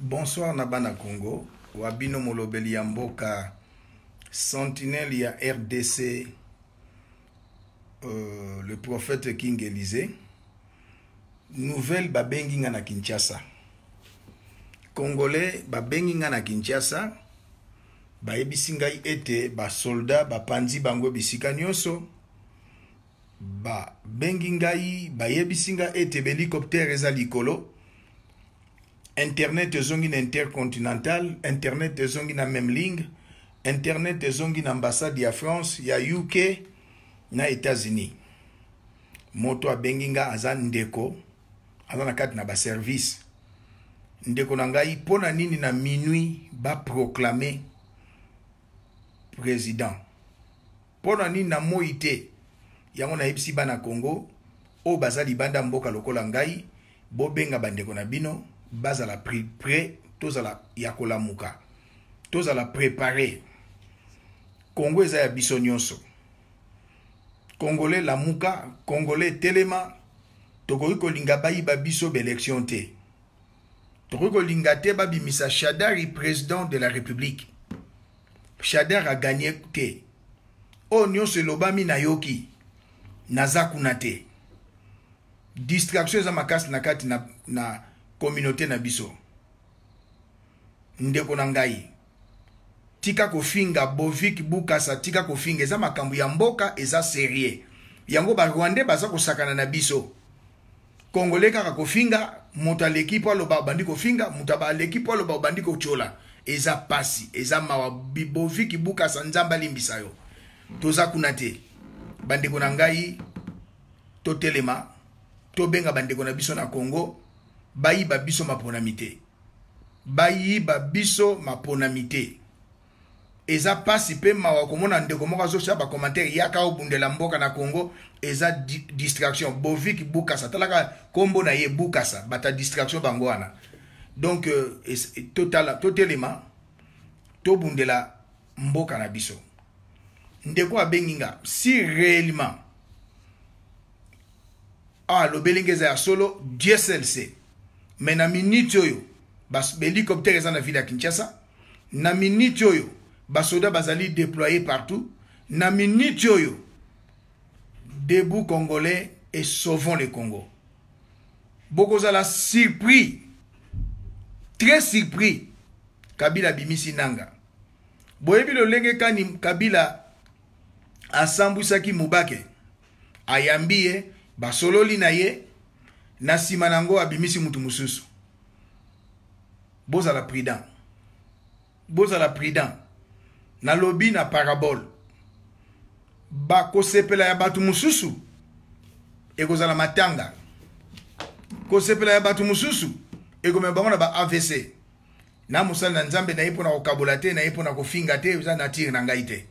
Bonsoir na bana Congo, wa bino molobeli ya mboka, sentinelle ya RDC, euh, le prophète King Elysée. Nouvelle babengi nga na Kinshasa. Congolais babengi nga na Kinshasa, bayebisi ngai ete basoldat bapanzi bango bisika nyonso babengi ngai bayebisi ngai ete bahélicoptère eza likolo internet ezongi na intercontinental internet ezongi na memling internet ezongi na ambassade ya france ya uk na états-unis moto abengi ngai aza ndeko aza na kati na baservice ndeko na ngai mpo na nini na minuit baproclame président Mpo na nini na moi te? Yango nayebisi bana Congo oyo baza libanda mboka lokola ngai, bobenga bandeko na bino bazala pre tozala ya kolamuka, tozala prepare. Congo eza ya biso nyonso. Congolais lamuka, Congolais telema, tokoki kolinga bayiba biso baelection te. tokoki kolinga te babimisa shadari president de la république shadar aganye te oyo nyonso elobami nayoki naza kuna te distraction eza makasi na kati na, na communauté na biso ndeko na ngai tika kofinga bovik bukasa tika kofinga eza makambo ya mboka eza serieux yango ba rwandais baza kosakana na biso congolais kaka kofinga moto aleki mpo aloba obandi kofinga moto aleki mpo aloba obandi kotyola eza pasi eza mawa bovik bukasa nzambe alimbisa yo toza kuna te bandeko na ngai totelema tobenga bandeko na biso na congo bayiba biso maponami te bayiba biso maponami te eza pasi pe mawa komona ndeko moko azosala ba commentaire yaka obundela mboka na Congo eza di, distraction Bovik Bukasa talaka kombo na ye Bukasa bata distraction bango wana donc euh, totala totelema tobundela mboka na biso ndeko abengi nga si réellement awa ah, lobelenge eza ya solo dieu seul se me na minute oyo bahélicoptère eza na ville ya kinshasa na minute oyo basoda bazali déploye partout na minute oyo debout congolais et sauvons le congo bokozala surpris très surpris kabila abimisi nanga boyebi lolenge kani kabila asambwisaki mubake ayambi ye basololi na ye na nsima na yango abimisi moto mosusu bozala prudent bozala prudent nalobi na parabole bakosepela ya bato mosusu ekozala matanga kosepela ya bato mosusu ekomema bango na ba avc na mosali na nzambe naye mpo na kokabola te naye mpo na kofinga te eza natire na ngai te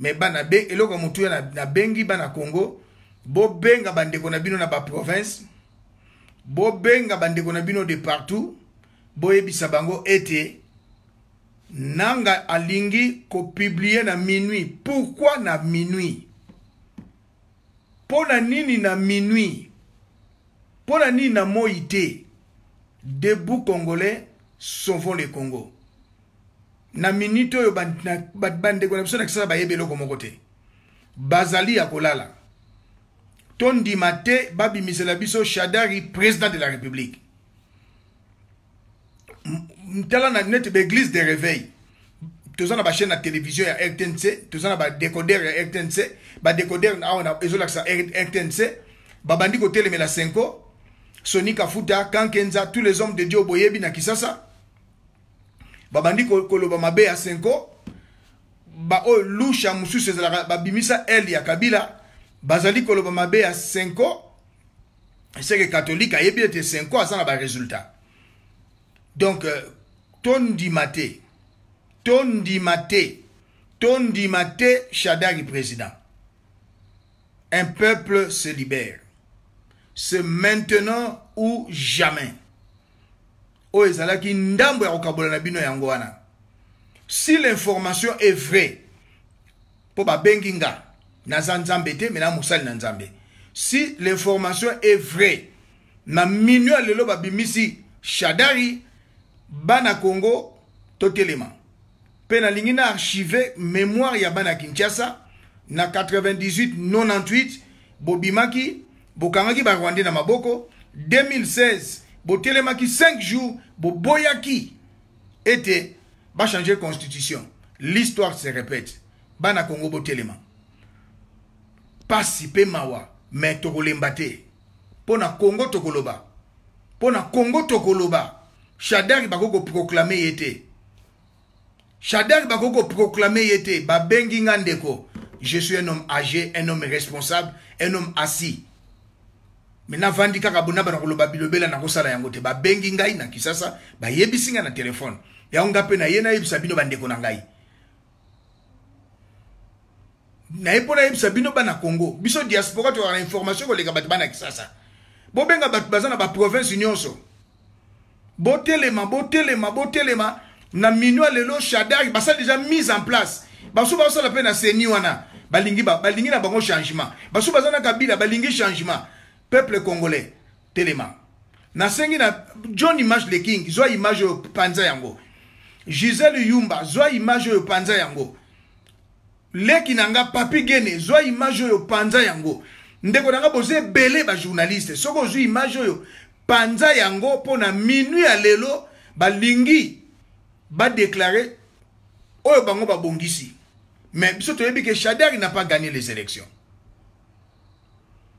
me bana be eloko ya motuya nabengi na bana congo bobenga bandeko na bino na baprovince bobenga bandeko na bino de partout boyebisa bango ete nanga alingi kopiblie na minuit pourkui na minuit Pona nini na minuit? Pona nini na moi te? Debout congolais, sauvons le Congo. Na minute oyo bandeko na biso na kisasa bayebi eloko moko te. Bazali ya kolala. Tondima te babimisela biso Shadari president de la République. tala na neti baeglise de réveil toza na bachaîne ya télévision ya rtnc toza na badecoder ya rtnc badecoder awa ezolakisa rtnc babandi kotelemela senko soni kafuta kankenza tous les hommes de dieu boyebi na kisasa babandi koloba mabe ya senko baoyo lusha mosusu ezalaka babimisa l ya kabila bazali koloba mabe ya senko seke catholique ayebi ete senko aza na baresultat donc euh, tondima te tondima te tondima te shadari président un peuple se libère c'est maintenant ou jamais oyo ezalaki ndambo ya kokabola na bino yango wana si l'information est vraie mpo babengi nga naza nzambe te me na mosali na nzambe si l'information est vraie na minui ya lelo babimisi shadari bana congo totelema mpe nalingi na archive mémoire ya bana kinshasa na 98 98 bobimaki bokangaki barwandais na maboko 2016 botelemaki 5 jours boboyaki ete changer constitution l'histoire se répète bana kongo botelema pasi pe mawa me tokolemba te mpo na kongo tokoloba mpo na kongo tokoloba shadari bakoki koproklame ye te shadari bakoki koproklame ye te babengi nga ndeko je suis un homme age un homme responsable un homme assis me navandi kaka bo nabana koloba bilobela nakosala yango te babengi ngai na kisasa bayebisi ngai na telefone yango ngai mpe naye nayebisa bino bandeko na ngai naye mpo nayebisa bino bana congo biso diaspora tozala na information koleka bato bana kisasa bobenga bato baza na baprovince nyonso botelema botelema botelema na minua lelo shadari basali deja mise en place baso basala mpe na seni wana balingi ba, balingi na bango changement baso baza na kabila balingi changement peuple congolais telema nasengi na john image le king zwa image oyo panza yango gisele yumba zwa image oyo panza yango leki na nga papi gene zwa image oyo panza yango ndeko na nga boza ebele bajournaliste soki ozwi image oyo Panza yango mpo na minuit ya lelo balingi badeklare oyo bango babongisi mais biso toyebi ke shadari n'a pas gagné les élections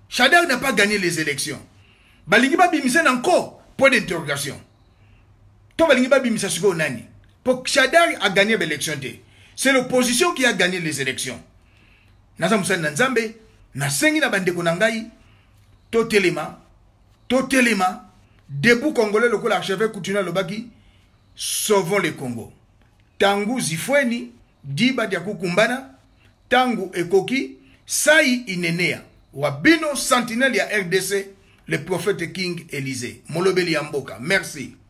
shadari n'a pas gagné les élections balingi babimisa na nko point d'interrogation to balingi babimisa sikoyo nani mpo shadari a gagné baélection te c'est l'opposition qui a gagné les élections naza mosali na nzambe nasengi na bandeko na ngai totelema totelema debout congolais lokola archevêque coutumier alobaki sauvons le congo tangu zifweni diba dia kukumbana tangu ekoki sai inenea wa bino sentinelle ya rdc le prophète king elise molobeli ya mboka merci